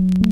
you.